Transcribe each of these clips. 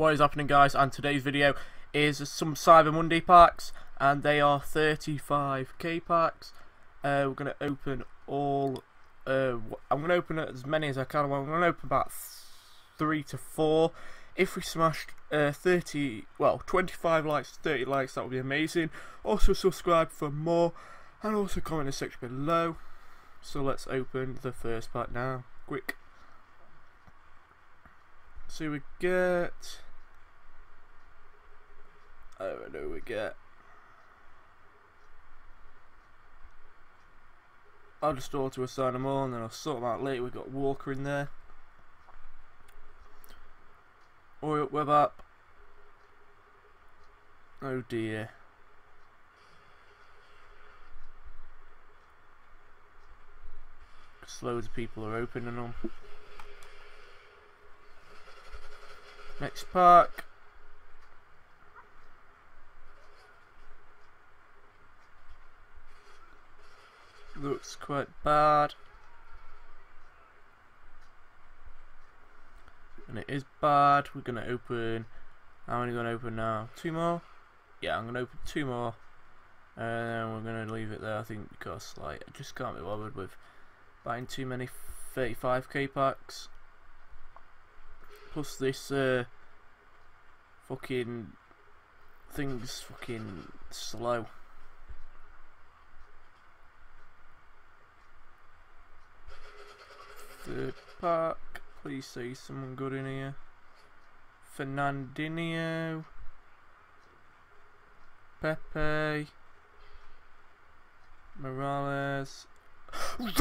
What is happening guys and today's video is some Cyber Monday packs and they are 35k packs. Uh, we're going to open all, uh, I'm going to open as many as I can, I'm going to open about 3 to 4. If we smashed uh, 30, well 25 likes, 30 likes that would be amazing. Also subscribe for more and also comment in the section below. So let's open the first pack now, quick. So we get I don't know we get. I'll just auto assign them all and then I'll sort them out later. We've got Walker in there. Oil web app. Oh dear. loads of people are opening them. Next pack. Looks quite bad. And it is bad. We're going to open... How many going to open now? Two more? Yeah, I'm going to open two more. And we're going to leave it there, I think, because like I just can't be bothered with buying too many 35k packs. Plus this uh, fucking thing's fucking slow. Pack. Please see someone good in here. Fernandinho. Pepe. Morales. Reus!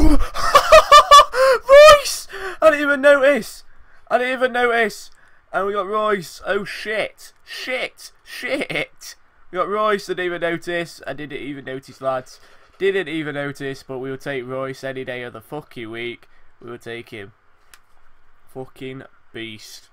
I didn't even notice. I didn't even notice. And we got Reus. Oh shit. Shit. Shit. We got Reus. I didn't even notice. I didn't even notice, lads. Didn't even notice, but we will take Reus any day of the fucking week we will take him. Fucking beast.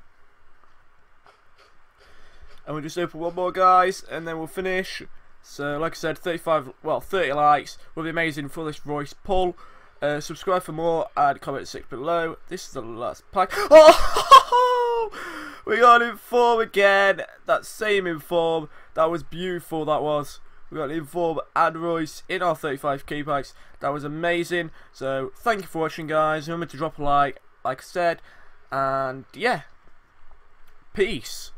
And we'll just open one more, guys, and then we'll finish. So, like I said, 35, well, 30 likes will be amazing for this Reus pull. Uh, subscribe for more and comment six below. This is the last pack. Oh! We got Inform again. That same Inform. That was beautiful, that was. We got Inform and Reus in our 35k packs. That was amazing. So thank you for watching guys. Remember to drop a like, like I said. And yeah. Peace.